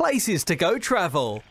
places to go travel.